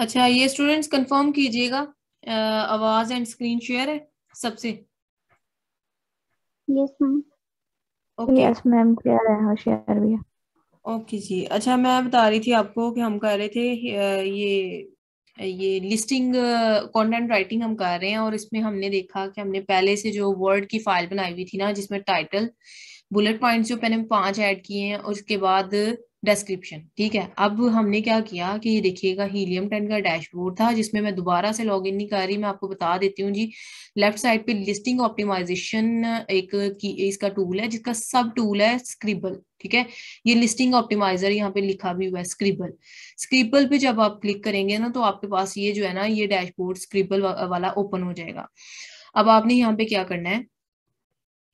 अच्छा ये students confirm कीजिएगा आवाज़ एंड स्क्रीन शेयर है सबसे। Yes ma'am okay yes ma'am clear है शेयर भी है। ओके जी अच्छा मैं बता रही थी आपको कि हम कर रहे थे ये ये लिस्टिंग कंटेंट राइटिंग हम कर रहे हैं और इसमें हमने देखा कि हमने पहले से जो वर्ड की फ़ाइल बनाई हुई थी ना जिसमें टाइटल बुलेट पॉइंट्स जो मैंने पाँच ऐड किए हैं और उसके बाद डिस्क्रिप्शन ठीक है? अब हमने क्या किया कि ये देखिएगा हीलियम टेन का डैशबोर्ड था, जिसमें मैं दोबारा से लॉग इन नहीं कर रही, मैं आपको बता देती हूँ जी। लेफ़्ट साइड पे लिस्टिंग ऑप्टिमाइजेशन एक की, इसका टूल है, जिसका सब टूल है स्क्रिबल ठीक है? ये लिस्टिंग ऑप्टिमाइजर यहाँ पे लिखा भी हुआ है स्क्रिबल स्क्रिबल पे जब आप क्लिक करेंगे ना तो आपके पास ये जो है ना, ये डैशबोर्ड स्क्रिबल वाला ओपन हो जाएगा। अब आपने यहाँ पे क्या करना है?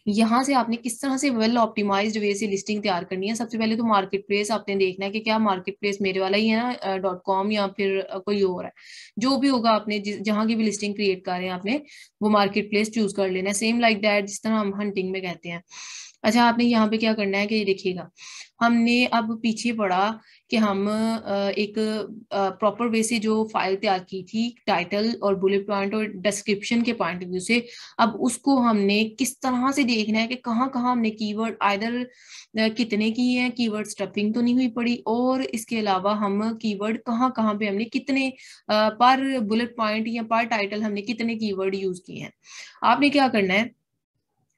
यहाँ से आपने किस तरह से वेल ऑप्टिमाइज्ड वे से लिस्टिंग तैयार करनी है? सबसे पहले तो मार्केट प्लेस आपने देखना है कि क्या मार्केट प्लेस मेरे वाला ही है ना डॉट कॉम या फिर कोई और है? जो भी होगा आपने जहाँ की भी लिस्टिंग क्रिएट कर रहे हैं आपने, वो मार्केट प्लेस चूज़ कर लेना है। सेम लाइक दैट जिस तरह हम हंटिंग में कहते हैं। अच्छा आपने यहाँ पे क्या करना है कि ये देखिएगा, हमने अब पीछे पढ़ा कि हम एक प्रॉपर वे से जो फ़ाइल तैयार की थी टाइटल और बुलेट पॉइंट और डिस्क्रिप्शन के पॉइंट ऑफ़ व्यू से, अब उसको हमने किस तरह से देखना है कि कहाँ कहाँ हमने कीवर्ड आइदर कितने की है कीवर्ड स्टफिंग तो नहीं हुई पड़ी, और इसके अलावा हम कीवर्ड कहाँ कहाँ पे हमने कितने पर बुलेट पॉइंट या पर टाइटल हमने कितने कीवर्ड यूज़ किए हैं। आपने क्या करना है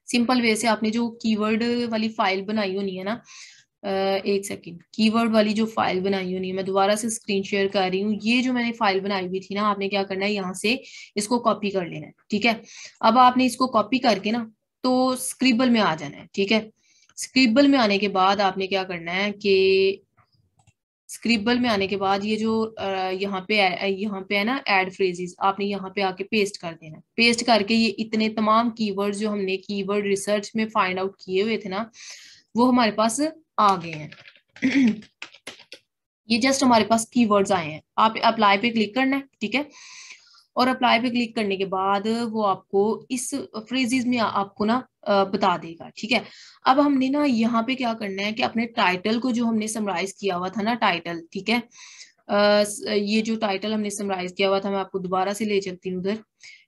सिंपल वे से आपने जो कीवर्ड वाली फ़ाइल बनाई होनी है ना एक सेकंड कीवर्ड वाली जो फ़ाइल बनाई होनी है, मैं दोबारा से स्क्रीन शेयर कर रही हूँ, ये जो मैंने फ़ाइल बनाई हुई थी ना, आपने क्या करना है, यहाँ से इसको कॉपी कर लेना है, ठीक है? अब आपने इसको कॉपी करके ना तो स्क्रिबल में आ जाना है, ठीक है? स्क्रिबल में आने के बाद आपने क्या करना है कि स्क्रिबल में आने के बाद ये जो यहाँ पे यहाँ पे है ना एड फ्रेजेस आपने यहाँ पे आके पेस्ट कर देना। पेस्ट करके ये इतने तमाम कीवर्ड्स जो हमने कीवर्ड रिसर्च में फाइंड आउट किए हुए थे ना, वो हमारे पास आ गए हैं। ये जस्ट हमारे पास कीवर्ड्स आए हैं। आप अप्लाई पे क्लिक करना है, ठीक है? और अप्लाई पे क्लिक करने के बाद वो आपको इस फ्रेजेस में आपको ना बता देगा ठीक है? अब हमने ना यहाँ पे क्या करना है कि अपने टाइटल को जो हमने समराइज किया हुआ था ना टाइटल ठीक है? आ, ये जो टाइटल हमने समराइज किया हुआ था मैं आपको दोबारा से ले चलती हूँ उधर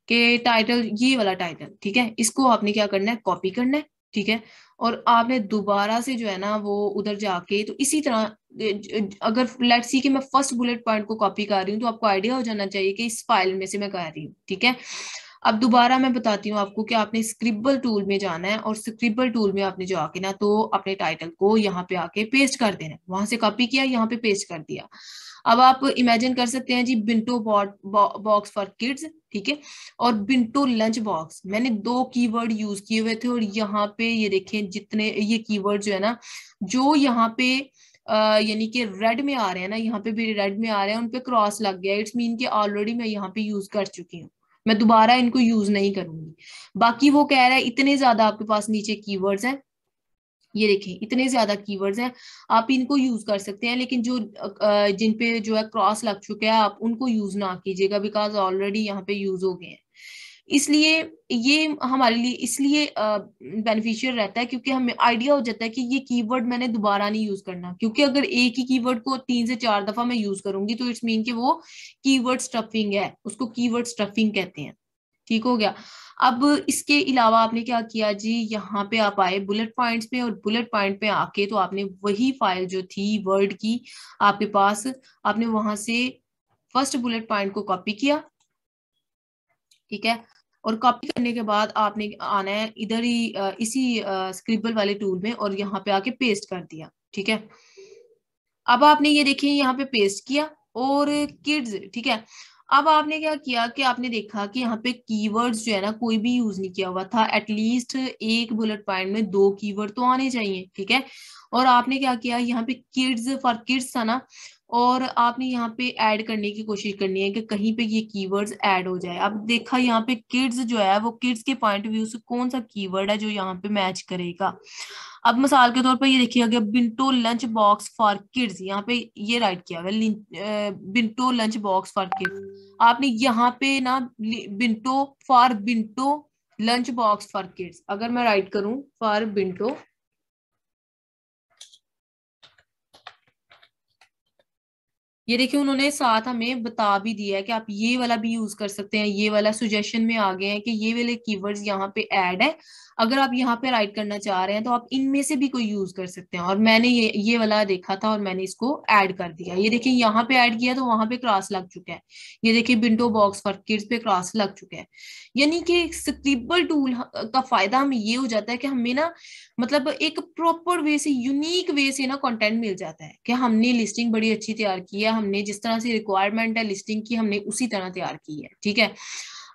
के टाइटल ये वाला टाइटल ठीक है? इसको आपने क्या करना है? कॉपी करना है। ठीक है? और आपने दोबारा से जो है ना वो उधर जाके तो इसी तरह अगर लेट सी कि मैं फ़र्स्ट बुलेट पॉइंट को कॉपी कर रही हूँ तो आपको आइडिया हो जाना चाहिए कि इस फ़ाइल में से मैं कर रही हूँ, ठीक है? अब दोबारा मैं बताती हूँ आपको कि आपने स्क्रिबल टूल में जाना है और स्क्रिबल टूल में आपने जो आके ना तो अपने टाइटल को यहाँ पे आके पेस्ट कर देना है। वहाँ से कॉपी किया, यहाँ पे पेस्ट कर दिया। अब आप इमेजिन कर सकते हैं जी बिंटो बॉक्स फॉर किड्स ठीक है? और बिंटो लंच बॉक्स मैंने दो कीवर्ड यूज़ किए हुए थे और यहाँ पे ये देखें जितने ये कीवर्ड जो है ना, जो यहाँ पे यानी कि रेड में आ रहे हैं ना, यहाँ पे भी रेड में आ रहे हैं, उन पे क्रॉस लग गया इट्स मीन कि ऑलरेडी मैं यहाँ पे यूज़ कर चुकी हूँ। मैं दोबारा इनको यूज़ नहीं करूँगी। बाकी वो कह रहा है, इतने ज़्यादा आपके पास नीचे कीवर्ड्स हैं। ये देखें, इतने ज़्यादा कीवर्ड्स हैं, आप इनको यूज़ कर सकते हैं, लेकिन जो जिन पे जो है क्रॉस लग चुके हैं, आप उनको यूज़ ना कीजिएगा बिकॉज़ ऑलरेडी यहाँ पे यूज़ हो गए हैं। इसलिए ये हमारे लिए इसलिए बेनिफिशियल रहता है क्योंकि हमें आइडिया हो जाता है कि ये कीवर्ड मैंने दोबारा नहीं यूज़ करना। क्योंकि अगर एक ही कीवर्ड को तीन से चार दफ़ा मैं यूज़ करूँगी तो इट्स मीन कि वो कीवर्ड स्टफिंग है, उसको कीवर्ड स्टफिंग कहते हैं। ठीक हो गया? अब इसके अलावा आपने क्या किया जी? यहाँ पे आप आए बुलेट पॉइंट्स पे और बुलेट पॉइंट पे आके तो आपने वही फ़ाइल जो थी वर्ड की आपके पास, आपने वहाँ से फ़र्स्ट बुलेट पॉइंट को कॉपी किया। ठीक है? और कॉपी करने के बाद आपने आना है इधर ही इसी स्क्रिबल वाले टूल में और यहाँ पे आके पेस्ट कर दिया, ठीक है? अब आपने ये देखिए यहाँ पे पेस्ट किया और किड्स ठीक है? अब आपने क्या किया कि आपने देखा कि यहाँ पे कीवर्ड्स जो है ना कोई भी यूज़ नहीं किया हुआ था। एटलीस्ट एक बुलेट पॉइंट में दो कीवर्ड तो आने चाहिए, ठीक है? और आपने क्या किया, यहाँ पे किड्स फॉर किड्स था ना और आपने यहाँ पे ऐड करने की कोशिश करनी है कि कहीं पे ये कीवर्ड्स ऐड हो जाए। अब देखा यहाँ पे किड्स जो है, वो किड्स के पॉइंट ऑफ़ व्यू से कौन सा कीवर्ड है जो यहाँ पे मैच करेगा? अब मिसाल के तौर पर ये देखिएगा कि bento lunch box for kids यहाँ पे ये राइट किया हुआ bento lunch box for kids आपने यहाँ पे ना bento for bento lunch box for kids अगर मैं राइट करूँ फॉर बिंटो ये देखिए, उन्होंने साथ हमें बता भी दिया है कि आप ये वाला भी यूज़ कर सकते हैं, ये वाला सुजेशन में आ गए हैं कि ये वाले कीवर्ड्स यहाँ पे ऐड है। अगर आप यहाँ पे राइट करना चाह रहे हैं तो आप इनमें से भी कोई यूज़ कर सकते हैं। और मैंने ये ये वाला देखा था और मैंने इसको ऐड कर दिया। ये देखिए, यहाँ पे ऐड किया तो वहाँ पे क्रॉस लग चुका है। ये देखिए बिंटो बॉक्स फॉर किड्स पे क्रॉस लग चुका है। यानी कि स्क्रिबल टूल का फ़ायदा हमें ये हो जाता है कि हमें ना मतलब एक प्रॉपर वे से यूनिक वे से ना कॉन्टेंट मिल जाता है। कि हमने लिस्टिंग बड़ी अच्छी तैयार की है हमने, जिस तरह से रिक्वायरमेंट है लिस्टिंग की हमने, उसी तरह तैयार की है, ठीक है?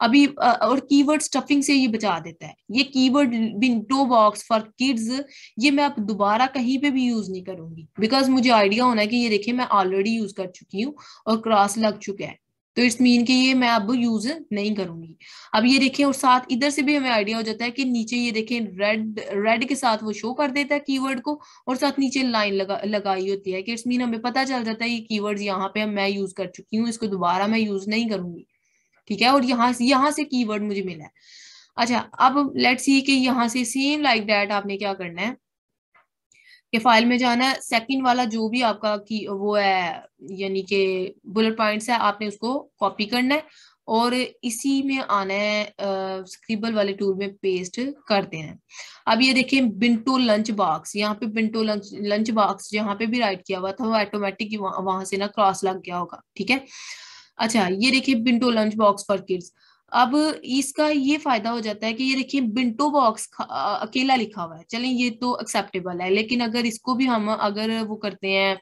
अभी और कीवर्ड स्टफिंग से ये बचा देता है। ये keyword window box for kids ये मैं अब दोबारा कहीं पे भी यूज़ नहीं करूँगी। बिकॉज़ मुझे आइडिया होना है कि ये देखिए, मैं ऑलरेडी यूज़ कर चुकी हूँ और क्रॉस लग चुका है। तो इट्स मीन कि ये मैं अब यूज़ नहीं करूँगी। अब ये देखें और साथ इधर से भी हमें आइडिया हो जाता है कि नीचे ये देखें रेड रेड के साथ वो शो कर देता है कीवर्ड को और साथ नीचे लाइन लगा, लगाई होती है कि इट्स मीन हमें पता चल जाता है ये कीवर्ड्स यहाँ पे मैं यूज़ कर चुकी हूँ, इसको दोबारा मैं यूज़ नहीं करूँगी। ठीक है? और यहाँ यहाँ से कीवर्ड मुझे मिला है। अच्छा अब लेट सी कि यहाँ से सेम लाइक दैट आपने क्या करना है? कि फ़ाइल में जाना है सेकंड वाला जो भी आपका की वो है, यानी कि बुलेट पॉइंट्स है, आपने उसको कॉपी करना है और इसी में आना है स्क्रिबल वाले टूल में पेस्ट करते हैं। अब ये देखिए बिंटो लंच बॉक्स यहाँ पे बिंटो लंच लंच बॉक्स जहाँ पे भी राइट किया हुआ था, वो ऑटोमेटिक वहाँ से ना क्रॉस लग गया होगा, ठीक है? अच्छा ये देखिए bento lunch box for kids अब इसका ये फ़ायदा हो जाता है कि ये देखिए बिंटो बॉक्स अकेला लिखा हुआ है। चलें, ये तो एक्सेप्टेबल है। लेकिन अगर इसको भी हम, अगर वो करते हैं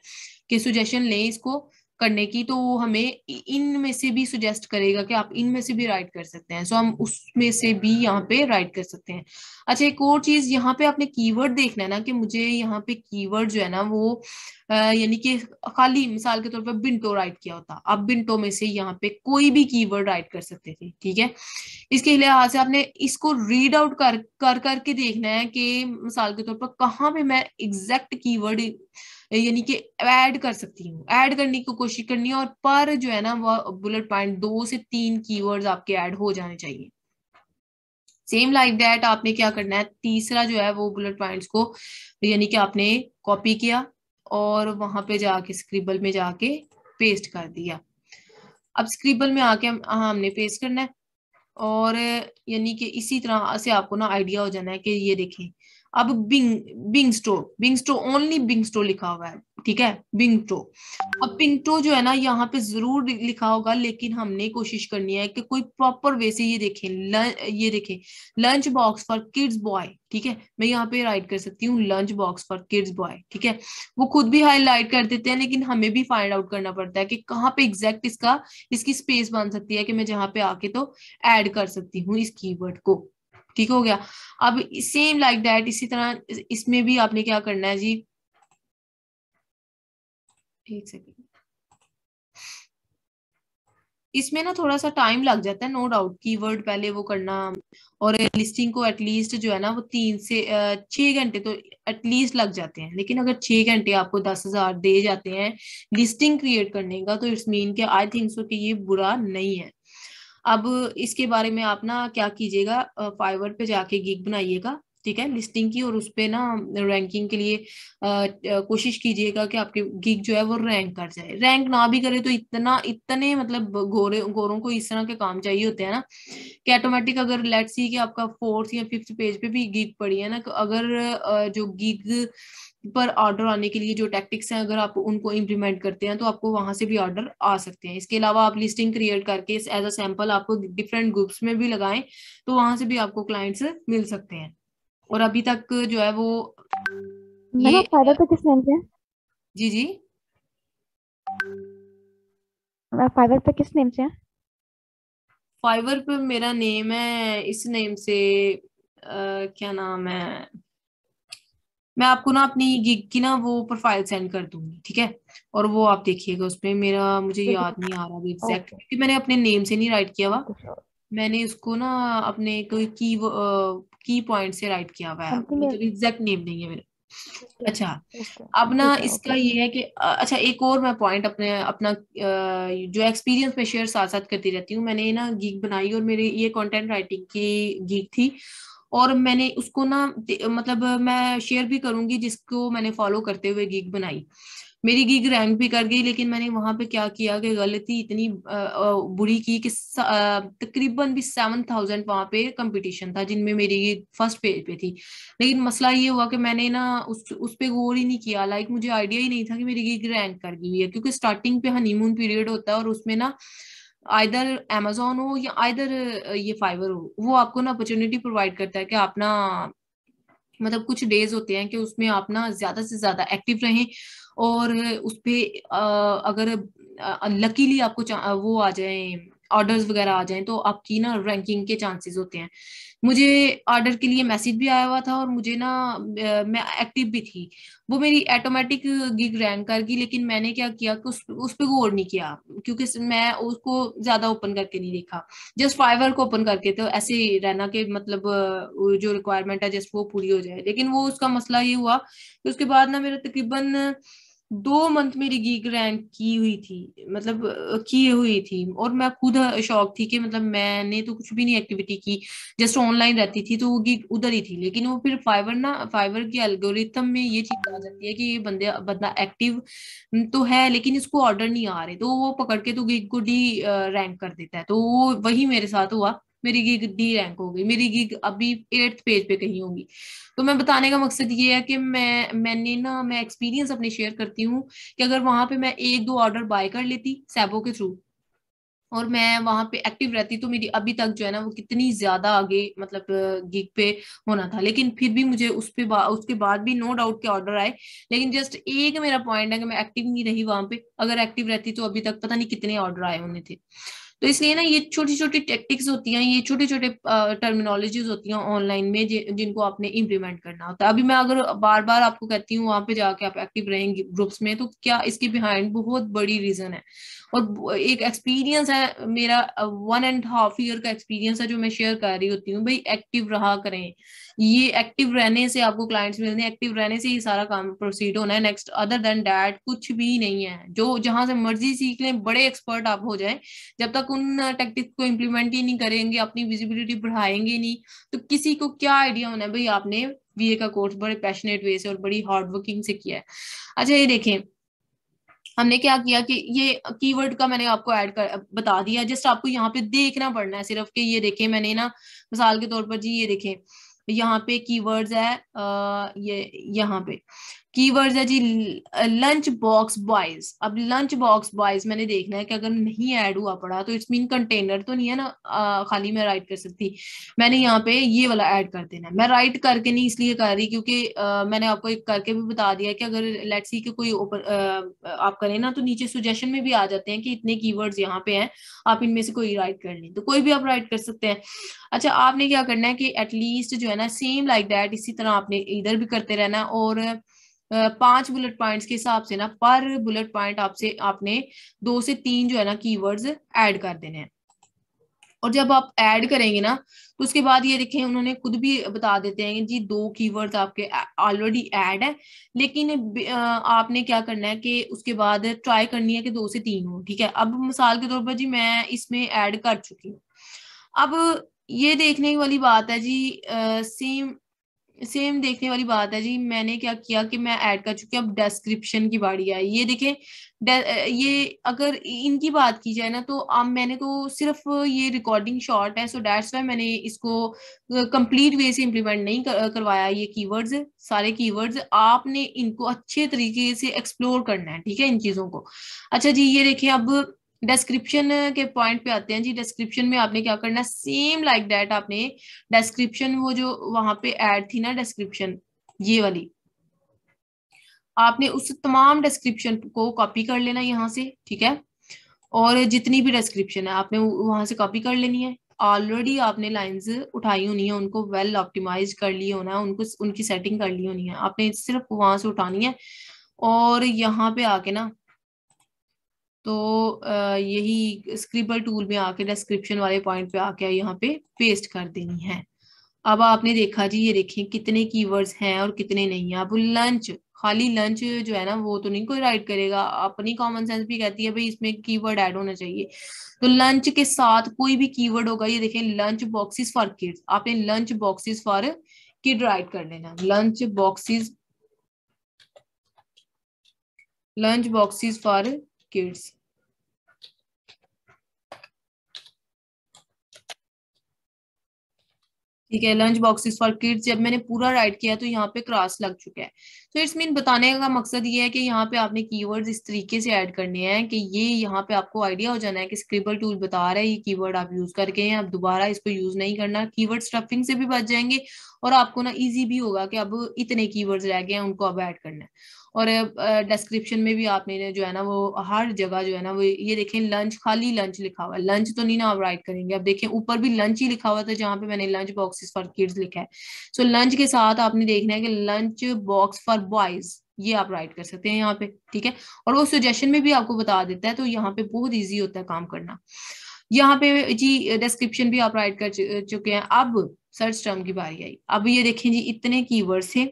कि सुजेशन लें इसको करने की तो हमें इनमें से भी सुजेस्ट करेगा कि आप इनमें से भी राइट कर सकते हैं। सो so, हम उसमें से भी यहाँ पे राइट कर सकते हैं। अच्छा एक और चीज़ यहाँ पे आपने कीवर्ड देखना है ना कि मुझे यहाँ पे कीवर्ड जो है ना वो यानी कि खाली मिसाल के तौर पर बिंटो राइट किया होता। आप बिंटो में से यहाँ पे कोई भी कीवर्ड राइट कर सकते थे ठीक है? इसके लिहाज से आपने इसको रीड आउट कर कर करके देखना है कि मिसाल के तौर पर कहाँ पे मैं एग्जैक्ट कीवर्ड यानी कि ऐड कर सकती हूँ। ऐड करने की को कोशिश करनी है और पर जो है ना वो बुलेट पॉइंट दो से तीन कीवर्ड्स आपके ऐड हो जाने चाहिए। सेम लाइक दैट आपने क्या करना है तीसरा जो है वो बुलेट पॉइंट्स को यानी कि आपने कॉपी किया और वहाँ पे जाके स्क्रिबल में जाके पेस्ट कर दिया। अब स्क्रिबल में आके हम, हमने पेस्ट करना है और यानी कि इसी तरह से आपको ना आइडिया हो जाना है कि ये देखें अब बिंग बिंग स्टो बिंग स्टो ओनली बिंग स्टो लिखा हुआ है, ठीक है? बिंग टो अब बिंग टो जो है ना, यहाँ पे ज़रूर लिखा होगा, लेकिन हमने कोशिश करनी है कि कोई प्रॉपर वे से ये देखें ये देखें lunch box for kids boy ठीक है? मैं यहाँ पे राइट कर सकती हूँ lunch box for kids boy ठीक है? वो खुद भी हाईलाइट कर देते हैं, लेकिन हमें भी फाइंड आउट करना पड़ता है कि कहाँ पे एग्जैक्ट इसका, इसकी स्पेस बन सकती है कि मैं जहाँ पे आके तो ऐड कर सकती हूँ इस कीवर्ड को। ठीक हो गया। अब सेम लाइक दैट इसी तरह इसमें भी आपने क्या करना है जी? एक सेकेंड इसमें ना थोड़ा सा टाइम लग जाता है नो डाउट कीवर्ड पहले वो करना और लिस्टिंग को एटलीस्ट जो है ना वो तीन से छह घंटे तो एटलीस्ट लग जाते हैं। लेकिन अगर छह घंटे आपको दस हज़ार दे जाते हैं लिस्टिंग क्रिएट करने का तो इट्स मीन के आई थिंक सो कि ये बुरा नहीं है। अब इसके बारे में आप ना क्या कीजिएगा फाइवर पे जाके गिग बनाइएगा, ठीक है? लिस्टिंग की और उस पर ना रैंकिंग के लिए कोशिश कीजिएगा कि आपके गिग जो है वो रैंक कर जाए। रैंक ना भी करे तो इतना, इतने मतलब गोरे गोरों को इस तरह के काम चाहिए होते हैं ना, कि ऑटोमेटिक अगर लेट सी कि आपका फोर्थ या फिफ्थ पेज पे भी गिग पड़ी है ना तो अगर जो गिग पर ऑर्डर आने के लिए जो टैक्टिक्स हैं अगर आप उनको इम्प्लीमेंट करते हैं तो आपको वहाँ से भी ऑर्डर आ सकते हैं। इसके अलावा आप लिस्टिंग क्रिएट करके एज अ सैंपल आपको डिफरेंट ग्रुप्स में भी लगाएँ तो वहाँ से भी आपको क्लाइंट्स मिल सकते हैं। और अभी तक जो है वो ये फाइवर पे किस नेम से? जी जी। फाइवर पे किस नेम से है? फाइवर पे मेरा नेम है इस नेम से आ, क्या नाम है? मैं आपको ना अपनी गिग की ना वो प्रोफ़ाइल सेंड कर दूँगी ठीक है? और वो आप देखिएगा उसमें मेरा मुझे याद नहीं आ रहा एग्जैक्ट क्योंकि मैंने अपने नेम से नहीं राइट किया हुआ। मैंने उसको ना अपने कोई की की पॉइंट से राइट किया हुआ है मतलब एग्जैक्ट नेम नहीं है मेरा। अच्छा अब ना इसका ये है कि अच्छा एक और मैं पॉइंट अपने अपना जो एक्सपीरियंस में शेयर साथ साथ करती रहती हूँ मैंने ना गीक बनाई और मेरे ये कंटेंट राइटिंग की गीक थी। और मैंने उसको ना मतलब मैं शेयर भी करूँगी जिसको मैंने फॉलो करते हुए गीक बनाई। मेरी गिग रैंक भी कर गई, लेकिन मैंने वहाँ पे क्या किया कि गलती इतनी बुरी की कि तकरीबन भी सेवन थाउज़ेंड वहाँ पे कंपटीशन था, जिनमें मेरी गिग फ़र्स्ट पेज पे थी। लेकिन मसला ये हुआ कि मैंने ना उस उस पे गौर ही नहीं किया। लाइक मुझे आइडिया ही नहीं था कि मेरी गिग रैंक कर गई है, क्योंकि स्टार्टिंग पे हनीमून पीरियड होता है और उसमें ना आइदर एमेजोन हो या आइधर ये फाइवर हो, वो आपको ना अपॉर्चुनिटी प्रोवाइड करता है कि आप ना मतलब कुछ डेज़ होते हैं कि उसमें आप ना ज़्यादा से ज़्यादा एक्टिव रहें और उस पर अगर लकीली आपको वो आ जाए ऑर्डर्स वगैरह आ जाएँ तो आपकी ना रैंकिंग के चांसेस होते हैं। मुझे ऑर्डर के लिए मैसेज भी आया हुआ था और मुझे ना मैं एक्टिव भी थी। वो मेरी ऑटोमेटिक गिग रैंक कर गई लेकिन मैंने क्या किया कि उस, उस पर गौर नहीं किया क्योंकि मैं उसको ज़्यादा ओपन करके नहीं देखा। जस्ट फाइवर को ओपन करके तो ऐसे रहना के मतलब जो रिक्वायरमेंट है जस्ट वो पूरी हो जाए। लेकिन वो उसका मसला ये हुआ कि उसके बाद ना मेरा तकरीबन दो मंथ मेरी गीग रैंक की हुई थी मतलब की हुई थी और मैं खुद शौक थी कि मतलब मैंने तो कुछ भी नहीं एक्टिविटी की जस्ट ऑनलाइन रहती थी तो वो गीग उधर ही थी, लेकिन वो फिर फाइवर ना फाइवर के एल्गोरिथम में ये चीज़ आ जाती है कि ये बंदे, बंदा एक्टिव तो है लेकिन इसको ऑर्डर नहीं आ रहे तो वो पकड़ के तो गिग को डी रैंक कर देता है तो वो वही मेरे साथ हुआ। मेरी गिग डी रैंक हो गई। मेरी गिग अभी एट्थ पेज पे कहीं होगी। तो मैं बताने का मकसद ये है कि मैं मैंने ना मैं एक्सपीरियंस अपने शेयर करती हूँ कि अगर वहाँ पे मैं एक दो ऑर्डर बाय कर लेती सैबो के थ्रू और मैं वहाँ पे एक्टिव रहती तो मेरी अभी तक जो है ना वो कितनी ज़्यादा आगे मतलब गिग पे होना था। लेकिन फिर भी मुझे उस पे बा, उसके बाद भी नो डाउट के ऑर्डर आए। लेकिन जस्ट एक मेरा पॉइंट है कि मैं एक्टिव नहीं रही वहाँ पे। अगर एक्टिव रहती तो अभी तक पता नहीं कितने ऑर्डर आए होने थे। तो इसलिए ना ये छोटी छोटी टेक्टिक्स होती हैं, ये छोटे छोटे टर्मिनोलॉजीज होती हैं ऑनलाइन में जिनको आपने इम्प्लीमेंट करना होता है। अभी मैं अगर बार बार आपको कहती हूँ, वहाँ पे जाके आप एक्टिव रहेंगे ग्रुप्स में तो क्या इसके बिहाइंड बहुत बड़ी रीजन है। और एक एक्सपीरियंस है, मेरा वन एंड हाफ़ ईयर का एक्सपीरियंस है जो मैं शेयर कर रही होती हूँ, भाई एक्टिव रहा करें। ये एक्टिव रहने से आपको क्लाइंट्स मिलने एक्टिव रहने से ही सारा काम प्रोसीड होना है। नेक्स्ट अदर देन डैट कुछ भी नहीं है। जो, जहाँ से मर्ज़ी सीख लें, बड़े एक्सपर्ट आप हो जाएँ। जब तक उन टेक्टिक्स को इम्प्लीमेंट ही नहीं करेंगे, अपनी विजिबिलिटी बढ़ाएँगे नहीं तो किसी को क्या आइडिया होना है? भाई, आपने बीए का कोर्स बड़े पैशनेट वे से और बड़ी हार्ड वर्किंग से किया है। अच्छा ये देखें। हमने क्या किया कि ये कीवर्ड का मैंने आपको ऐड कर, बता दिया। जस्ट आपको यहाँ पे देखना पड़ना है सिर्फ़ कि ये देखें, मैंने ना, मिसाल के तौर पर जी, ये देखें। यहाँ पे कीवर्ड्स है ये यहाँ पे। कीवर्ड्स है जी लंच बॉक्स बॉयज़ अब लंच बॉक्स बॉयज़ मैंने देखना है कि अगर नहीं ऐड हुआ पड़ा तो इट्स मीन कंटेनर तो नहीं है ना आ, खाली मैं राइट कर सकती। मैंने यहाँ पे ये वाला ऐड कर देना मैं राइट करके नहीं इसलिए कर रही क्योंकि आ, मैंने आपको एक करके भी बता दिया कि अगर लेट्स सी के कोई ओपन आप करें ना तो नीचे सुजेशन में भी आ जाते हैं कि इतने की कीवर्ड्स यहाँ पे हैं आप इनमें से कोई राइट कर लें। तो कोई भी आप राइट कर सकते हैं। अच्छा आपने क्या करना है कि एटलीस्ट जो है ना सेम लाइक दैट इसी तरह आपने इधर भी करते रहना और पाँच बुलेट पॉइंट्स के हिसाब से ना, पर बुलेट पॉइंट आपसे, आपने दो से तीन जो है ना कीवर्ड्स ऐड कर देने हैं। और जब आप ऐड करेंगे ना तो उसके बाद ये देखें, उन्होंने खुद भी बता देते हैं जी, दो कीवर्ड्स आपके ऑलरेडी ऐड है। लेकिन आपने क्या करना है कि उसके बाद ट्राई करनी है कि दो से तीन हो, ठीक है? अब मिसाल के तौर पर जी, मैं इसमें ऐड कर चुकी हूँ। अब ये देखने वाली बात है जी सेम सेम देखने वाली बात है जी। मैंने क्या किया कि मैं ऐड कर चुकी हूँ। अब डिस्क्रिप्शन की बारी आई। ये देखें ये अगर इनकी बात की जाए ना तो अब मैंने तो सिर्फ़ ये रिकॉर्डिंग शॉर्ट है सो डैट्स वाई मैंने इसको कंप्लीट वे से इम्प्लीमेंट नहीं कर, करवाया ये कीवर्ड्स सारे कीवर्ड्स आपने इनको अच्छे तरीके से एक्सप्लोर करना है ठीक है इन चीज़ों को। अच्छा जी ये देखें अब डिस्क्रिप्शन के पॉइंट पे आते हैं जी। डिस्क्रिप्शन में आपने क्या करना सेम लाइक दैट आपने डिस्क्रिप्शन वो जो वहाँ पे ऐड थी ना डिस्क्रिप्शन ये वाली। आपने उस तमाम डिस्क्रिप्शन को कॉपी कर लेना यहाँ से, ठीक है? और जितनी भी डिस्क्रिप्शन है, आपने वहाँ से कॉपी कर लेनी है। ऑलरेडी आपने लाइंस उठाई होनी है, उनको वेल well ऑप्टिमाइज कर ली होना है, उनको उनकी सेटिंग कर ली होनी है। आपने सिर्फ़ वहाँ से उठानी है और यहाँ पे आके ना तो यही स्क्रिबल टूल में आके डिस्क्रिप्शन वाले पॉइंट पे आके यहाँ पे पेस्ट कर देनी है। अब आपने देखा जी, ये देखें कितने कीवर्ड्स हैं और कितने नहीं है। अब लंच खाली लंच जो है ना, वो तो नहीं कोई राइट करेगा। अपनी कॉमन सेंस भी कहती है, भाई इसमें कीवर्ड ऐड होना चाहिए। तो लंच के साथ कोई भी कीवर्ड होगा, ये देखें लंच बॉक्सेस फॉर किड्स आपने lunch boxes for kid write कर लेना। Lunch boxes lunch boxes for kids ठीक है लंच बॉक्सेस फॉर किड्स जब मैंने पूरा राइट किया तो यहाँ पे क्रॉस लग चुका है। तो इट्स मीन बताने का मकसद ये है कि यहाँ पे आपने कीवर्ड्स इस तरीके से ऐड करने हैं कि ये यहाँ पे आपको आइडिया हो जाना है कि स्क्रिबल टूल बता रहा है ये कीवर्ड आप यूज़ करके हैं अब दोबारा इसको यूज़ नहीं करना। कीवर्ड स्टफिंग से भी बच जाएँगे और आपको ना इजी भी होगा कि अब इतने कीवर्ड्स रह गए हैं उनको अब ऐड करना है। और डिस्क्रिप्शन में भी आपने जो है ना वो हर जगह जो है ना वो ये देखें लंच खाली लंच लिखा हुआ है। लंच तो नहीं ना आप राइट करेंगे। अब देखें ऊपर भी लंच ही लिखा हुआ था जहाँ पे मैंने लंच बॉक्सेस फॉर किड्स लिखा है। सो so, लंच के साथ आपने देखना है कि लंच बॉक्स फॉर बॉयज़ ये आप राइट कर सकते हैं यहाँ पे, ठीक है? और वो सजेशन में भी आपको बता देता है तो यहाँ पे बहुत ईजी होता है काम करना। यहाँ पे जी डिस्क्रिप्शन भी आप राइट कर चुके हैं। अब सर्च टर्म की बारी आई। अब ये देखें जी, इतने कीवर्ड्स थे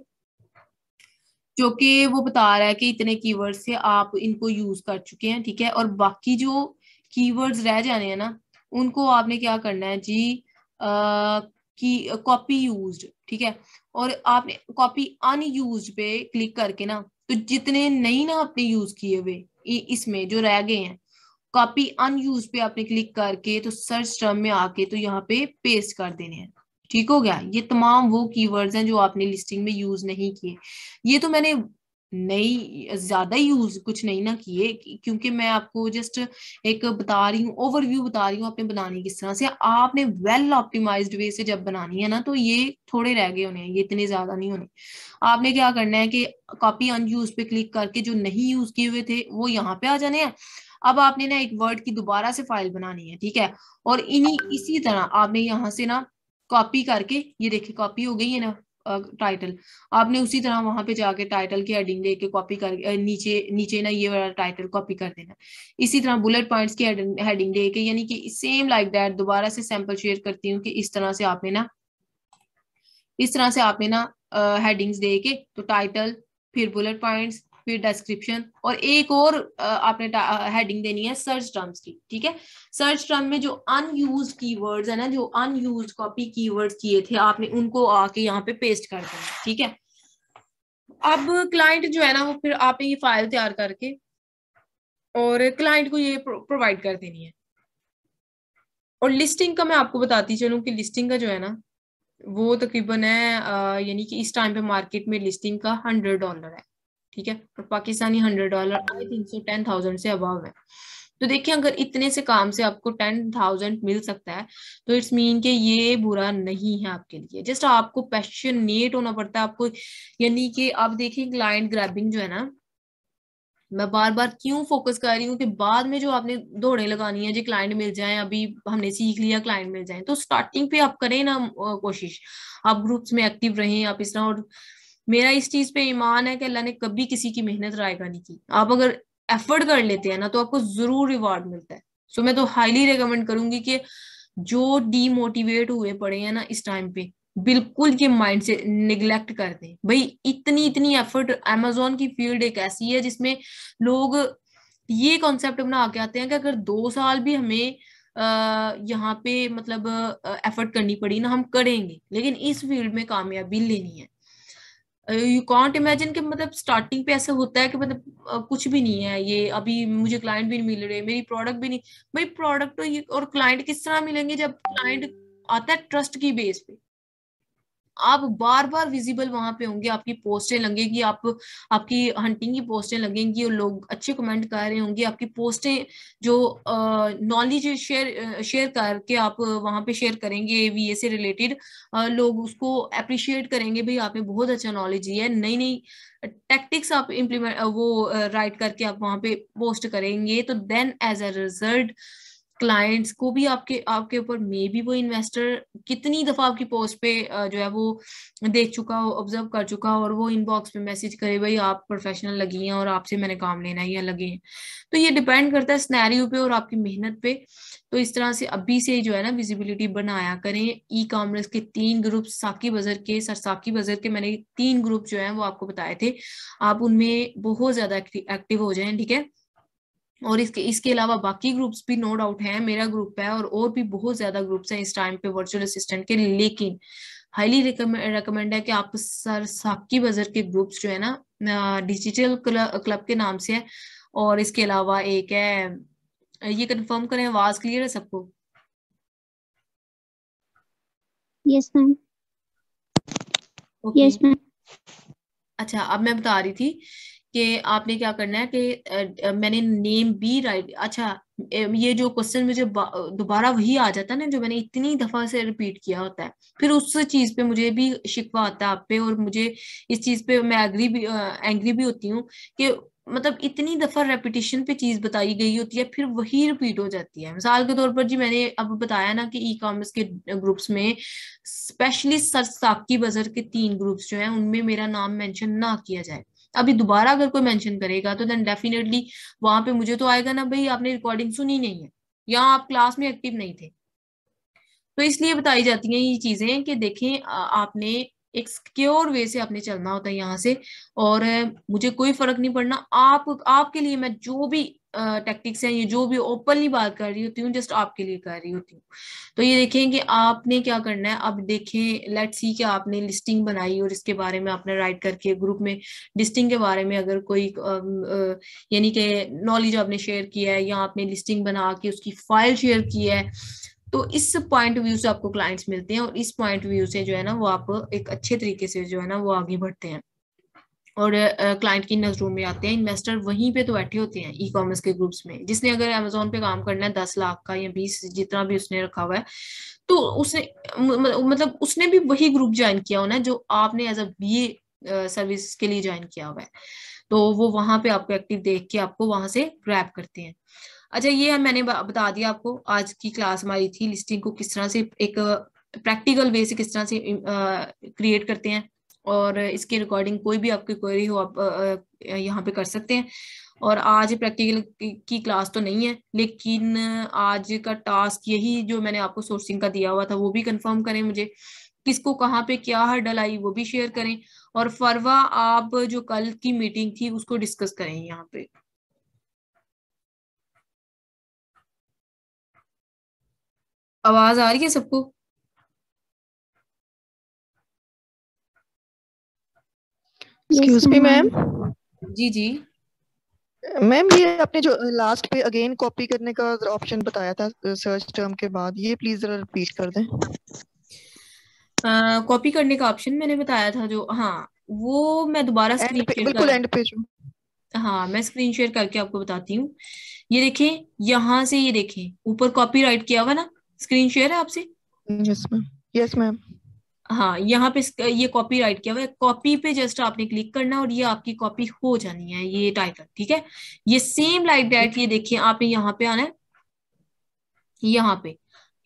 जो कि वो बता रहा है कि इतने कीवर्ड से आप इनको यूज़ कर चुके हैं, ठीक है? और बाकी जो कीवर्ड्स रह जाने हैं ना, उनको आपने क्या करना है जी की कॉपी यूज्ड ठीक है? और आपने कॉपी अनयूज पे क्लिक करके ना तो जितने नहीं ना आपने यूज़ किए हुए इसमें जो रह गए हैं कॉपी अनयूज पे आपने क्लिक करके तो सर्च टर्म में आके तो यहाँ पे पेस्ट कर देने हैं। ठीक हो गया? ये तमाम वो कीवर्ड्स हैं जो आपने लिस्टिंग में यूज़ नहीं किए। ये तो मैंने नहीं ज़्यादा यूज़ कुछ नहीं ना किए, क्योंकि मैं आपको जस्ट एक बता रही हूँ ओवरव्यू बता रही हूँ आपने बनानी किस तरह से। आपने वेल ऑप्टिमाइज्ड वे से जब बनानी है ना तो ये थोड़े रह गए होने ये इतने ज़्यादा नहीं होने। आपने क्या करना है कि कॉपी अनयूज पे क्लिक करके जो नहीं यूज़ किए हुए थे, वो यहाँ पे आ जाने हैं। अब आपने ना एक वर्ड की दोबारा से फ़ाइल बनानी है, ठीक है? और इन्हीं, इसी तरह आपने यहाँ से ना कॉपी करके, ये देखिए कॉपी हो गई है ना। टाइटल आपने उसी तरह वहाँ पे जाके टाइटल की हेडिंग लेके कॉपी कर नीचे नीचे ना ये वाला टाइटल कॉपी कर देना। इसी तरह बुलेट पॉइंट्स की हेडिंग लेके, यानी कि सेम लाइक दैट दोबारा से सैंपल शेयर करती हूँ कि इस तरह से आपने ना, इस तरह से आपने ना हेडिंग्स दे के तो टाइटल फिर बुलेट पॉइंट्स फिर डिस्क्रिप्शन और एक और आपने हेडिंग देनी है सर्च टर्म्स की, ठीक है? सर्च टर्म में जो अनयूज कीवर्ड्स है ना, जो अनयूज कॉपी कीवर्ड्स किए थे, आपने उनको आके यहाँ पे पेस्ट कर देना, ठीक है? अब क्लाइंट जो है ना, वो फिर आपने ये फ़ाइल तैयार करके और क्लाइंट को ये प्रोवाइड कर देनी है। और लिस्टिंग का मैं आपको बताती चलूँ कि लिस्टिंग का जो है ना, वो तकरीबन है यानी कि इस टाइम पे मार्केट में लिस्टिंग का हंड्रेड डॉलर है। ठीक है? और Pakistani hundred dollar I think so ten thousand से अबव है। तो देखिए अगर इतने से काम से आपको टेन थाउज़ेंड मिल सकता है तो इट्स मीन कि ये बुरा नहीं है आपके लिए। जस्ट आपको पैशनेट होना पड़ता है आपको यानी कि आप देखिए क्लाइंट ग्रैबिंग जो है ना मैं बार बार क्यों फोकस कर रही हूँ कि बाद में जो आपने दौड़े लगानी है जो क्लाइंट मिल जाए अभी हमने सीख लिया क्लाइंट मिल जाए तो स्टार्टिंग पे आप करें ना कोशिश। आप ग्रुप्स में एक्टिव रहें आप इस तरह और मेरा इस चीज़ पे ईमान है कि अल्लाह ने कभी किसी की मेहनत रायगा नहीं की। आप अगर एफर्ट कर लेते हैं ना तो आपको ज़रूर रिवॉर्ड मिलता है। सो मैं तो हाईली रिकमेंड करूँगी कि जो डीमोटिवेट हुए पड़े हैं ना इस टाइम पे, बिल्कुल ये माइंड से निग्लेक्ट कर दें। भाई, इतनी इतनी एफर्ट अमेजोन की फ़ील्ड एक ऐसी है जिसमें लोग ये कॉन्सेप्ट बना के आते हैं कि अगर दो साल भी हमें यहाँ पे मतलब एफर्ट करनी पड़ी ना, हम करेंगे। लेकिन इस फ़ील्ड में कामयाबी लेनी है। यू कॉन्ट इमेजिन कि मतलब स्टार्टिंग पे ऐसा होता है कि मतलब कुछ भी नहीं है, ये अभी मुझे क्लाइंट भी नहीं मिल रहे, मेरी प्रोडक्ट भी नहीं। भाई प्रोडक्ट तो और क्लाइंट किस तरह मिलेंगे जब क्लाइंट आता है ट्रस्ट की बेस पे? आप बार बार विजिबल वहाँ पे होंगे, आपकी पोस्टें लगेगी, आप, आपकी हंटिंग की पोस्टें लगेंगी और लोग अच्छे कमेंट कर रहे होंगे, आपकी पोस्टें जो नॉलेज शेयर शेयर करके आप वहाँ पे शेयर करेंगे वीए से रिलेटेड लोग उसको अप्रिशिएट करेंगे, भाई आपने बहुत अच्छा नॉलेज दिया है नई नई टेक्टिक्स आप इम्प्लीमेंट वो राइट करके आप वहाँ पे पोस्ट करेंगे। तो then as a result clients को भी आपके आपके ऊपर मे भी वो इन्वेस्टर कितनी दफ़ा आपकी पोस्ट पे जो है वो देख चुका हो ऑब्ज़र्व कर चुका हो और वो इनबॉक्स पे मैसेज करे, भाई, आप प्रोफेशनल लगी हैं और आपसे मैंने काम लेना है या लगे हैं। तो ये डिपेंड करता है स्नैरियो पे और आपकी मेहनत पे। तो इस तरह से अभी से जो है ना विजिबिलिटी बनाया करें। ई कॉमर्स के तीन ग्रुप साकी बजर के, सर साकी बजर के मैंने तीन ग्रुप जो है वो आपको बताए थे। आप उनमें बहुत ज़्यादा एक्टिव हो जाए, ठीक है? और इसके इसके अलावा बाकी ग्रुप्स भी नो डाउट हैं मेरा ग्रुप है और और भी बहुत ज़्यादा ग्रुप्स हैं इस टाइम पे वर्चुअल असिस्टेंट के लेकिन हाईली रिकमेंड है कि आप सर साकी बजर के ग्रुप्स जो है ना डिजिटल क्लब के नाम से है और इसके अलावा एक है ये कंफर्म करें आवाज़ क्लियर है सबको? यस मैम यस मैम अच्छा अब मैं बता रही थी कि आपने क्या करना है कि मैंने नेम भी राइट अच्छा ये जो क्वेश्चन मुझे दोबारा वही आ जाता है ना, जो मैंने इतनी दफ़ा से रिपीट किया होता है। फिर उस चीज़ पे मुझे भी शिकवा आता है आप पे और मुझे इस चीज़ पे मैं एग्री भी एंग्री भी होती हूँ कि मतलब इतनी दफ़ा रेपिटेशन पे चीज़ बताई गई होती है, फिर वही रिपीट हो जाती है। मिसाल के तौर पर जी मैंने अब बताया ना कि ई कॉमर्स के ग्रुप्स में स्पेशली सर साकी बजर के तीन ग्रुप्स जो है, उनमें मेरा नाम मेंशन ना किया जाए। अभी दोबारा अगर कोई मेंशन करेगा तो देन डेफिनेटली वहाँ पे मुझे तो आएगा ना भाई, आपने रिकॉर्डिंग सुनी नहीं है, या आप क्लास में एक्टिव नहीं थे। तो इसलिए बताई जाती हैं ये चीज़ें कि देखें आपने एक सिक्योर वे से आपने चलना होता है यहाँ से, और मुझे कोई फ़र्क नहीं पड़ना। आप, आपके लिए मैं जो भी टेक्टिक्स हैं, ये जो भी ओपनली बात कर रही होती हूँ जस्ट आपके लिए कर रही होती हूँ। तो ये देखें कि आपने क्या करना है, अब देखें लेट्स सी कि आपने लिस्टिंग बनाई और इसके बारे में आपने राइट करके ग्रुप में लिस्टिंग के बारे में अगर कोई यानी कि नॉलेज आपने शेयर किया है या आपने लिस्टिंग बना के उसकी फ़ाइल शेयर की है तो इस पॉइंट व्यू से आपको क्लाइंट्स मिलते हैं और इस पॉइंट व्यू से जो है ना, वो आप एक अच्छे तरीके से जो है ना, वो आगे बढ़ते हैं। और क्लाइंट की नज़रों में आते हैं। इन्वेस्टर वहीं पे तो बैठे होते हैं ई कॉमर्स के ग्रुप्स में। जिसने अगर अमेजोन पे काम करना है, दस लाख का या बीस, जितना भी उसने रखा हुआ है तो उसने मतलब उसने भी वही ग्रुप ज्वाइन किया होना है, जो आपने एज अ बी सर्विस के लिए ज्वाइन किया हुआ है। तो वो वहाँ पे आपको एक्टिव देख के आपको वहाँ से ग्रैप करते हैं। अच्छा ये मैंने बता दिया आपको आज की क्लास हमारी थी। लिस्टिंग को किस तरह से एक प्रैक्टिकल वे से किस तरह से क्रिएट करते हैं। और इसकी रिकॉर्डिंग कोई भी आपकी क्वेरी हो, आप यहाँ पे कर सकते हैं। और आज प्रैक्टिकल की क्लास तो नहीं है, लेकिन आज का टास्क यही जो मैंने आपको सोर्सिंग का दिया हुआ था, वो भी कंफर्म करें मुझे। किसको कहाँ पे क्या हर्डल आई, वो भी शेयर करें। और फरवा, आप जो कल की मीटिंग थी, उसको डिस्कस करें यहाँ पे। आवाज़ आ रही है सबको? एक्सक्यूज मी मैम जी जी। मैम ये आपने जो लास्ट पे अगेन कॉपी करने का ऑप्शन बताया था सर्च टर्म के बाद ये प्लीज़ जरा रिपीट कर दें। कॉपी करने का ऑप्शन मैंने बताया था जो हाँ वो मैं दोबारा स्क्रीन शेयर बिल्कुल एंड पे जो। हाँ मैं स्क्रीन शेयर करके आपको बताती हूँ। ये देखें यहाँ से ये देखें ऊपर कॉपी राइट किया हुआ ना स्क्रीन शेयर है आपसे? यस मैम यस मैम हाँ यहाँ पे ये कॉपी राइट किया हुआ है। कॉपी पे जस्ट आपने क्लिक करना और ये आपकी कॉपी हो जानी है ये टाइटल ठीक है? ये सेम लाइक दैट ये देखिए आपने यहाँ पे आना है। यहाँ पे।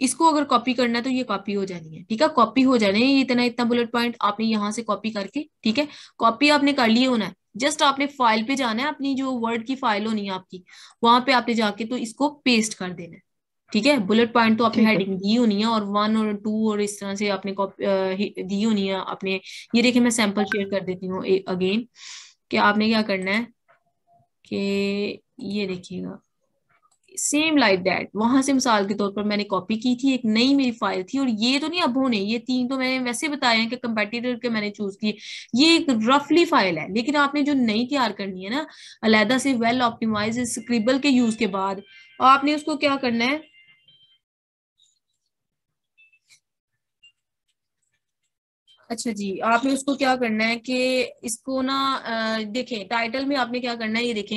इसको अगर कॉपी करना है तो ये कॉपी हो जानी है ठीक है? कॉपी हो जाने है इतना इतना बुलेट पॉइंट आपने यहाँ से कॉपी करके ठीक है? कॉपी आपने कर लिए होना है। जस्ट आपने फ़ाइल पे जाना है अपनी जो वर्ड की फ़ाइल होनी है आपकी वहाँ पे आपने जाके तो इसको पेस्ट कर देना है। ठीक है? बुलेट पॉइंट तो आपने हेडिंग दी होनी है और वन और टू और इस तरह से आपने दी होनी है आपने। ये देखिए मैं सैंपल शेयर कर देती हूँ अगेन कि आपने क्या करना है कि ये देखिएगा। सेम लाइक दैट वहाँ से मिसाल के तौर पर मैंने कॉपी की थी एक नई मेरी फ़ाइल थी और ये तो नहीं अब होने ये तीन तो मैंने वैसे बताए हैं कि कंपेटिटर के मैंने चूज़ किए। ये एक रफली फ़ाइल है लेकिन आपने जो नई तैयार करनी है ना अलहदा से वेल ऑप्टिमाइज स्क्रिबल के यूज़ के बाद आपने उसको क्या करना है? अच्छा जी आपने उसको क्या करना है कि इसको ना देखें टाइटल में आपने क्या करना है, ये देखें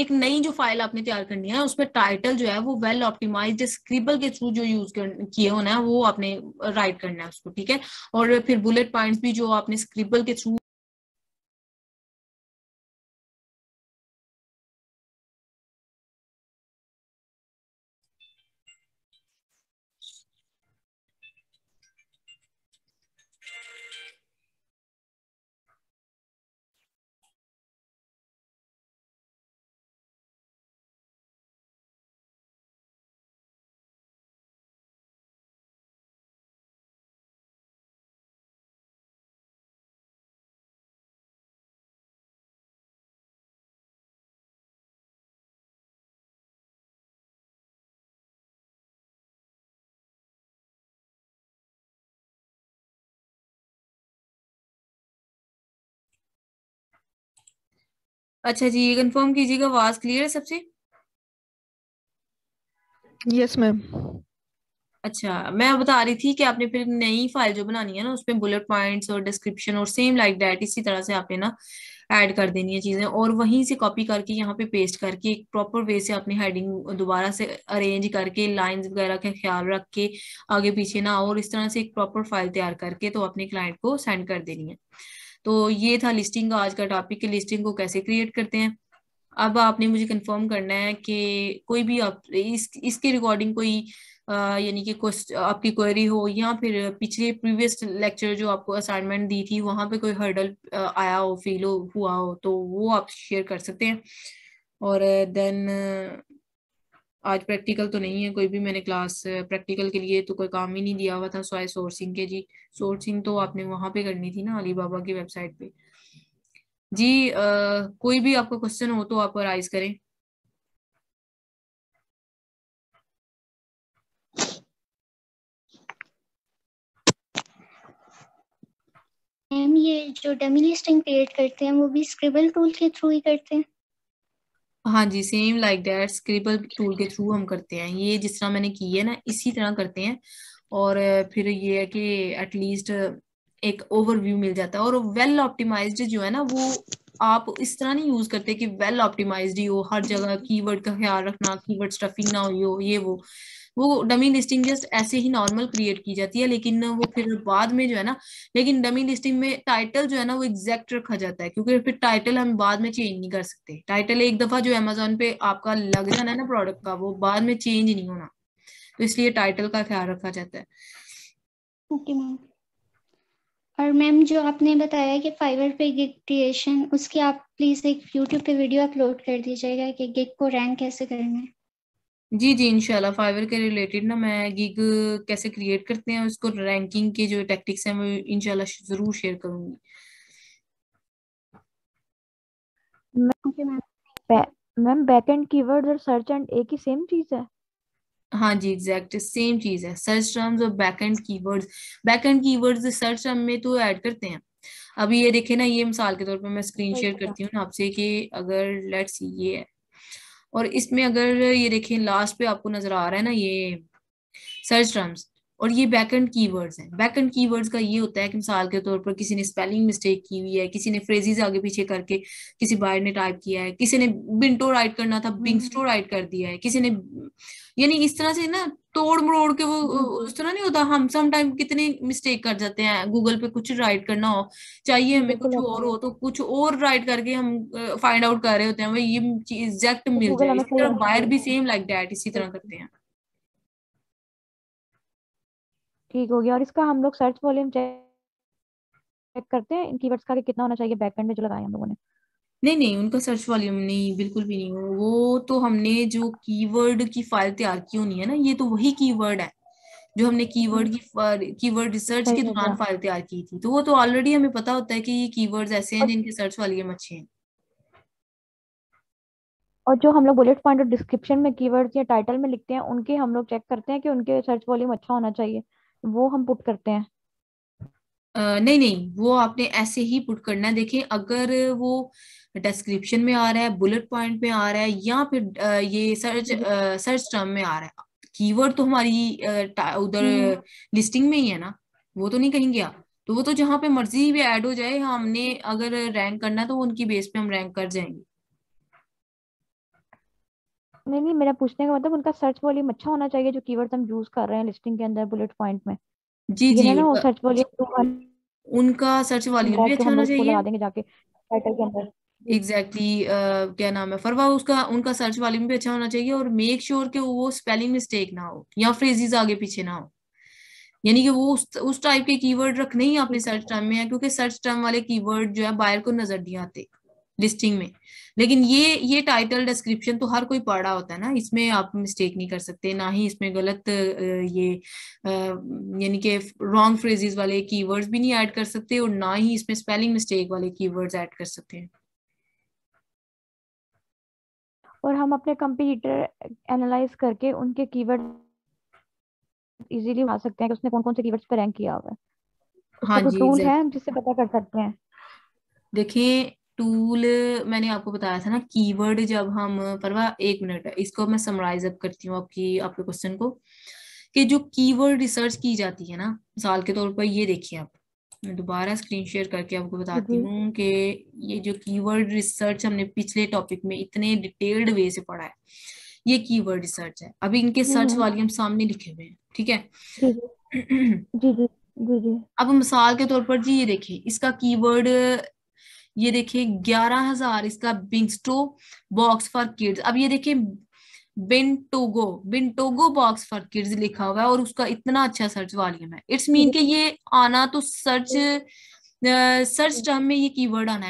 एक नई जो फ़ाइल आपने तैयार करनी है उसमें टाइटल जो है, वो वेल ऑप्टिमाइज्ड स्क्रिबल के थ्रू जो यूज़ किए होना है, वो आपने राइट करना है उसको, ठीक है? और फिर बुलेट पॉइंट्स भी जो आपने स्क्रिबल के थ्रू अच्छा जी ये कंफर्म कीजिएगा आवाज़ क्लियर है सबसे? यस मैम अच्छा मैं बता रही थी कि आपने फिर नई फ़ाइल जो बनानी है ना उसमें बुलेट पॉइंट्स और डिस्क्रिप्शन और सेम लाइक दैट इसी तरह से आपने ना ऐड कर देनी है चीज़ें और वहीं से कॉपी करके यहाँ पे पेस्ट करके एक प्रॉपर वे से अपनी हेडिंग दोबारा से अरेंज करके लाइंस वगैरह का ख्याल रख के आगे पीछे ना और इस तरह से एक प्रॉपर फ़ाइल तैयार करके तो अपने क्लाइंट को सेंड कर देनी है। तो ये था लिस्टिंग का आज का टॉपिक कि लिस्टिंग को कैसे क्रिएट करते हैं। अब आपने मुझे कंफर्म करना है कि कोई भी आप, इस, इसके रिकॉर्डिंग कोई यानी कि आपकी क्वेरी हो या फिर पिछले प्रीवियस लेक्चर जो आपको असाइनमेंट दी थी, वहाँ पे कोई हर्डल आया हो फील हो, हुआ हो तो वो आप शेयर कर सकते हैं। और देन आज प्रैक्टिकल तो नहीं है कोई भी मैंने क्लास प्रैक्टिकल के लिए तो कोई काम ही नहीं दिया हुआ था सॉय सोर्सिंग के जी। सोर्सिंग तो आपने वहाँ पे करनी थी ना अली बाबा की वेबसाइट पे। जी आ, कोई भी आपको क्वेश्चन हो तो आप राइज करें। ये जो डमी लिस्टिंग क्रिएट करते हैं वो भी स्क्रिबल टूल के थ्रू ही करते हैं। हाँ जी same like that scribble tool के थ्रू हम करते हैं। ये जिस तरह मैंने की है ना, इसी तरह करते हैं। और फिर ये है कि एटलीस्ट एक ओवरव्यू मिल जाता है। और वेल ऑप्टिमाइज्ड जो है ना, वो आप इस तरह नहीं यूज़ करते कि वेल ऑप्टिमाइज्ड ही हो, हर जगह कीवर्ड का ख्याल रखना कीवर्ड स्टफिंग ना हो, ये वो। वो डमी लिस्टिंग जस्ट ऐसे ही नॉर्मल क्रिएट की जाती है, लेकिन वो फिर बाद में जो है ना, लेकिन डमी लिस्टिंग में टाइटल जो है ना, वो एग्जैक्ट रखा जाता है, क्योंकि फिर टाइटल हम बाद में चेंज नहीं कर सकते। टाइटल एक दफ़ा जो अमेजोन पे आपका लग जाना है ना प्रोडक्ट का, वो बाद में चेंज नहीं होना। तो इसलिए टाइटल का ख्याल रखा जाता है। ओके मैम और मैम जो आपने बताया कि फाइवर पे गिग क्रिएशन उसकी आप प्लीज़ एक यूट्यूब पे वीडियो अपलोड कर दीजिएगा कि गिग को रैंक कैसे करना है। जी जी इंशाल्लाह फाइवर के रिलेटेड ना मैं गिग कैसे क्रिएट करते हैं उसको रैंकिंग के जो टेक्टिक्स हैं वो इंशाल्लाह ज़रूर शेयर करूँगी। मैम बैकएंड कीवर्ड और सर्च एंड एक ही सेम चीज़ है? हाँ जी एग्जैक्ट सेम चीज़ है। सर्च टर्म्स और backend keywords backend keywords search term में तो ऐड करते हैं। अभी ये देखे ना ये मिसाल के तौर पर मैं स्क्रीन शेयर करती हूँ आपसे कि अगर लेट्स ये है। और इसमें अगर ये देखें लास्ट पे आपको नज़र आ रहा है ना ये सर्च टर्म्स और ये बैकएंड कीवर्ड्स हैं। बैकएंड कीवर्ड्स का ये होता है कि मिसाल के तौर पर किसी ने स्पेलिंग मिस्टेक की हुई है किसी ने फ्रेजेस आगे पीछे करके किसी बायर ने टाइप किया है किसी ने बिंटो राइट करना था बिंगस्टो राइट कर दिया है किसी ने यानी इस तरह से ना तोड़ मरोड़ के वो उस तरह नहीं होता हम सम टाइम कितने मिस्टेक कर जाते हैं गूगल पे कुछ राइट करना हो चाहिए हमें कुछ और हो तो कुछ और राइट करके हम फाइंड आउट कर रहे होते हैं ये एग्जैक्ट मिल जाए। इसी तरह बायर भी सेम लाइक दैट इसी तरह करते हैं। ठीक हो गया। और इसका हम लोग सर्च वॉल्यूम चेक करते हैं इन कीवर्ड्स का कितना होना चाहिए बैकएंड में जो लगाए हम लोगों ने। नहीं नहीं उनका सर्च वॉल्यूम नहीं बिल्कुल भी नहीं वो तो हमने जो कीवर्ड की फ़ाइल तैयार की होनी है ना ये तो वही कीवर्ड है। जो हमने कीवर्ड की कीवर्ड रिसर्च के दौरान फ़ाइल तैयार की थी। तो वो तो ऑलरेडी हमें पता होता है कि ये कीवर्ड्स ऐसे हैं जिनके सर्च वॉल्यूम अच्छे हैं। और जो हम लोग बुलेट पॉइंट और डिस्क्रिप्शन में कीवर्ड्स या टाइटल में लिखते हैं उनके हम लोग चेक करते हैं कि उनके सर्च वॉल्यूम अच्छा होना चाहिए। वो हम पुट करते हैं। Uh, नहीं नहीं वो आपने ऐसे ही पुट करना है। देखिए अगर वो डिस्क्रिप्शन में आ रहा है बुलेट पॉइंट में आ रहा है या फिर uh, ये सर्च सर्च टर्म में आ रहा है कीवर्ड तो हमारी उधर लिस्टिंग में ही है ना वो तो नहीं कहीं गया तो वो तो जहाँ पे मर्ज़ी भी ऐड हो जाए हमने अगर रैंक करना तो उनकी बेस पे हम रैंक कर जाएँगे। नहीं नहीं मेरा पूछने का मतलब उनका सर्च वॉल्यूम अच्छा होना चाहिए जो कीवर्ड्स हम यूज़ कर रहे हैं लिस्टिंग के अंदर बुलेट पॉइंट में। जी जी। ना वो सर्च वॉल्यूम उनका सर्च वॉल्यूम भी अच्छा होना चाहिए। लगा देंगे जाके टाइटल के अंदर। एग्जैक्टली exactly, uh, क्या नाम है फरवा उसका उनका सर्च वॉल्यूम भी अच्छा होना चाहिए और मेक श्योर sure कि वो स्पेलिंग मिस्टेक ना हो या फ्रेजेस आगे पीछे ना हो। यानी कि वो उस उस टाइप के कीवर्ड रखने ही आपने सर्च टर्म में है क्योंकि सर्च टर्म वाले कीवर्ड जो है बायर को नज़र नहीं आते। लिस्टिंग में। लेकिन ये ये टाइटल डिस्क्रिप्शन तो हर कोई पढ़ा होता है ना इसमें आप मिस्टेक नहीं कर सकते ना ही इसमें गलत ये यानी कि रॉन्ग फ्रेजेस वाले कीवर्ड्स भी नहीं ऐड कर सकते और ना ही इसमें स्पेलिंग मिस्टेक वाले कीवर्ड्स ऐड कर सकते हैं। और हम अपने कंप्यूटर एनालाइज करके उनके कीवर्ड इजीली बता सकते हैं कि उसने कौन कौन से कीवर्ड्स पे रैंक किया हुआ है। हाँ तो जी टूल. है जिससे पता कर सकते हैं? देखिए टूल मैंने आपको बताया था ना कीवर्ड जब हम परवा एक मिनट इसको मैं समराइज अप करती हूँ आपकी आपके क्वेश्चन को कि जो कीवर्ड रिसर्च की जाती है ना मिसाल के तौर पर ये देखिए आप मैं दोबारा स्क्रीन शेयर करके आपको बताती हूँ कि ये जो कीवर्ड रिसर्च हमने पिछले टॉपिक में इतने डिटेल्ड वे से पढ़ा है ये कीवर्ड रिसर्च है। अभी इनके सर्च वॉल्यूम सामने लिखे हुए हैं ठीक है? जी जी। जी जी अब मिसाल के तौर पर जी ये देखिए इसका कीवर्ड ये देखिए ग्यारह हज़ार इसका बिंगस्टो बॉक्स फॉर किड्स अब ये देखिए Bentgo Bentgo box for kids लिखा हुआ है और उसका इतना अच्छा सर्च वॉल्यूम है। इट्स मीन के ये आना तो सर्च सर्च टर्म में ये कीवर्ड आना है।